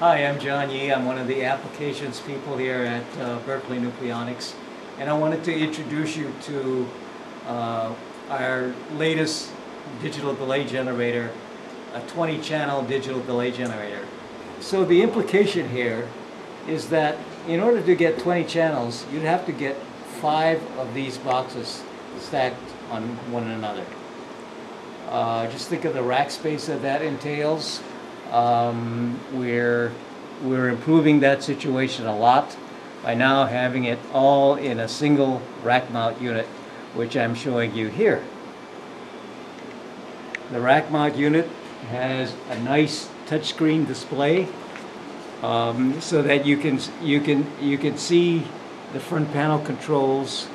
Hi, I'm John Yee. I'm one of the applications people here at uh, Berkeley Nucleonics. And I wanted to introduce you to uh, our latest digital delay generator, a 20 channel digital delay generator. So the implication here is that in order to get 20 channels, you'd have to get five of these boxes stacked on one another. Uh, just think of the rack space that that entails. Um, we're, we're improving that situation a lot by now having it all in a single rack mount unit, which I'm showing you here. The rack mount unit has a nice touchscreen display um, so that you can you can you can see the front panel controls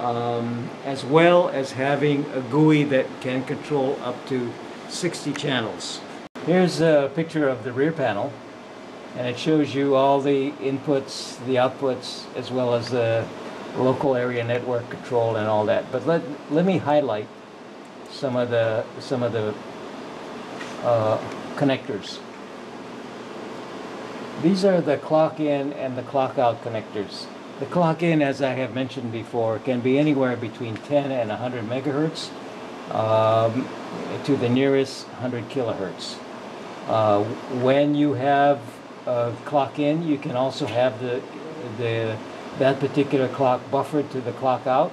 um, as well as having a GUI that can control up to 60 channels. Here's a picture of the rear panel and it shows you all the inputs, the outputs, as well as the local area network control and all that. But let, let me highlight some of the, some of the uh, connectors. These are the clock in and the clock out connectors. The clock in, as I have mentioned before, can be anywhere between 10 and 100 megahertz um, to the nearest 100 kilohertz. Uh, when you have a clock in, you can also have the, the, that particular clock buffered to the clock out.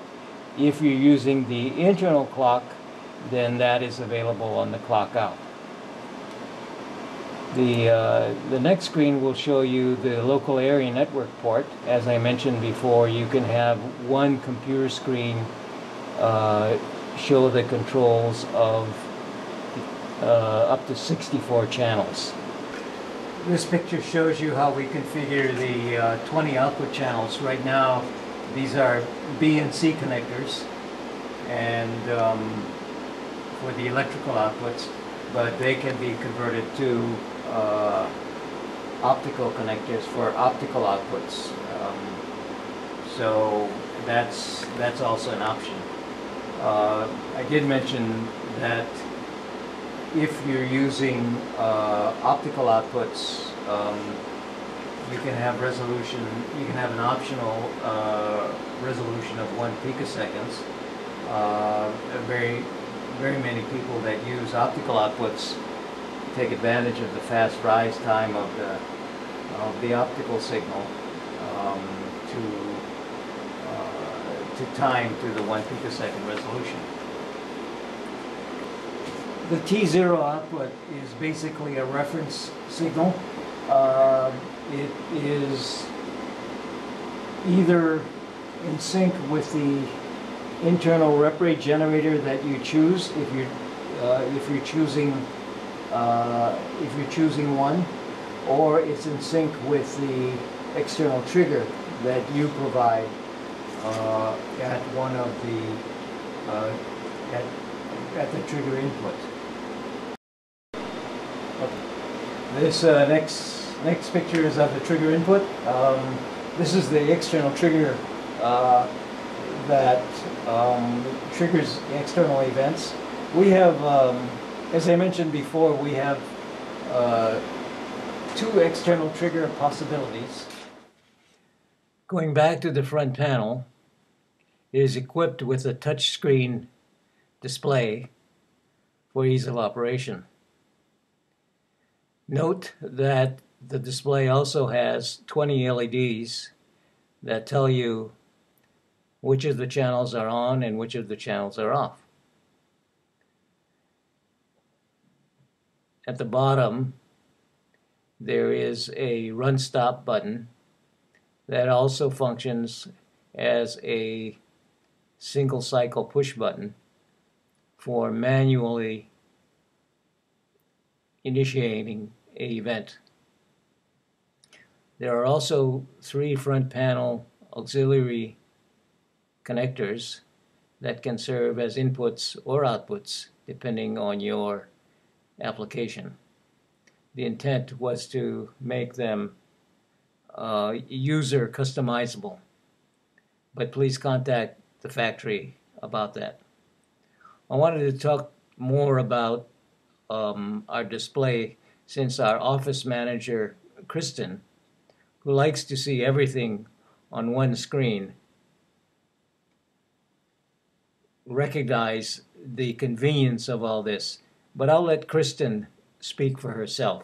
If you're using the internal clock, then that is available on the clock out. The, uh, the next screen will show you the local area network port. As I mentioned before, you can have one computer screen uh, show the controls of up to 64 channels. This picture shows you how we configure the uh, 20 output channels. Right now, these are BNC connectors and um, for the electrical outputs, but they can be converted to uh, optical connectors for optical outputs. Um, so that's that's also an option. Uh, I did mention that if you're using uh, optical outputs, um, you can have resolution. You can have an optional uh, resolution of one picoseconds. Uh, very very many people that use optical outputs take advantage of the fast rise time of the of the optical signal um, to uh, to time to the one picosecond resolution. The T0 output is basically a reference signal. Uh, it is either in sync with the internal rep rate generator that you choose if you're uh, if you're choosing uh, if you're choosing one, or it's in sync with the external trigger that you provide uh, at one of the uh, at, at the trigger input. This uh, next next picture is of the trigger input. Um, this is the external trigger uh, that um, triggers external events. We have um, as I mentioned before, we have uh, two external trigger possibilities. Going back to the front panel, it is equipped with a touchscreen display for ease of operation. Note that the display also has 20 LEDs that tell you which of the channels are on and which of the channels are off. at the bottom there is a run stop button that also functions as a single cycle push button for manually initiating a event. There are also three front panel auxiliary connectors that can serve as inputs or outputs depending on your application. The intent was to make them uh, user customizable, but please contact the factory about that. I wanted to talk more about um, our display since our office manager Kristen, who likes to see everything on one screen, recognize the convenience of all this. But I'll let Kristen speak for herself.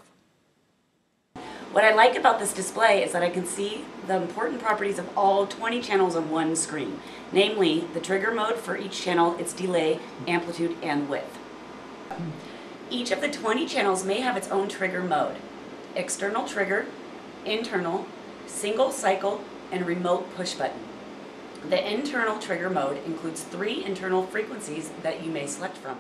What I like about this display is that I can see the important properties of all 20 channels on one screen, namely the trigger mode for each channel, its delay, amplitude, and width. Each of the 20 channels may have its own trigger mode. External trigger, internal, single cycle, and remote push button. The internal trigger mode includes three internal frequencies that you may select from.